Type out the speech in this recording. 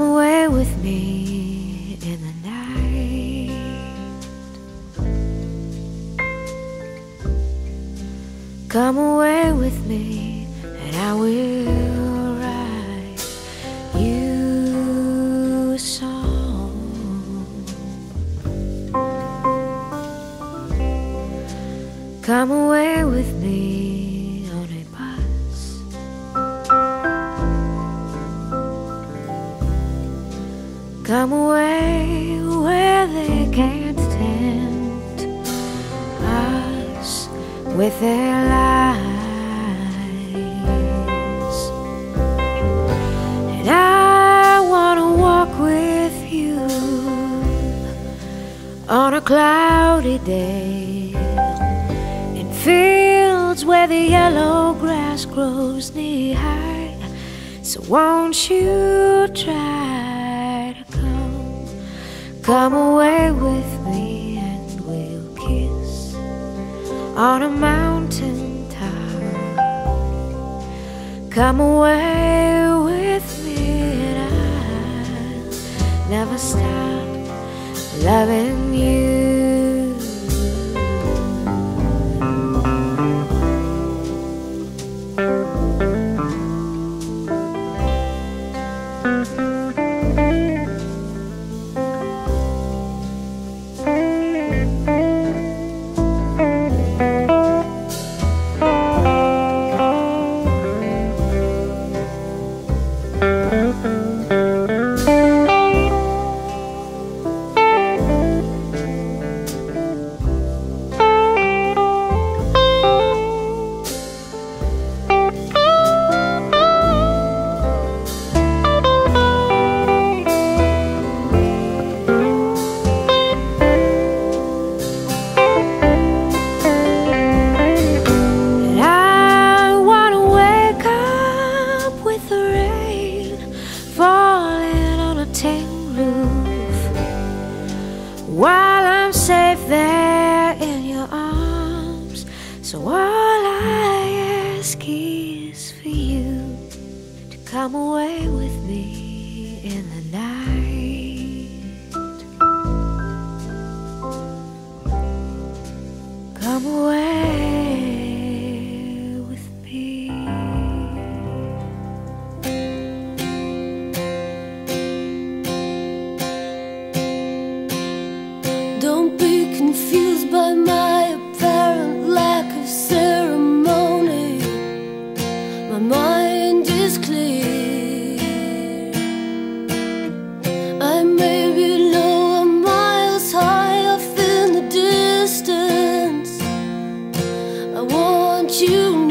Come away with me in the night. Come away with me, and I will write you a song. Come away with me Come away where they can't tempt us with their lies. And I want to walk with you on a cloudy day in fields where the yellow grass grows knee high. So won't you try come away with me and we'll kiss on a mountain top. Come away with me and I'll never stop loving you. Tin roof while I'm safe there in your arms. So all I ask is for you to come away with me in the night. You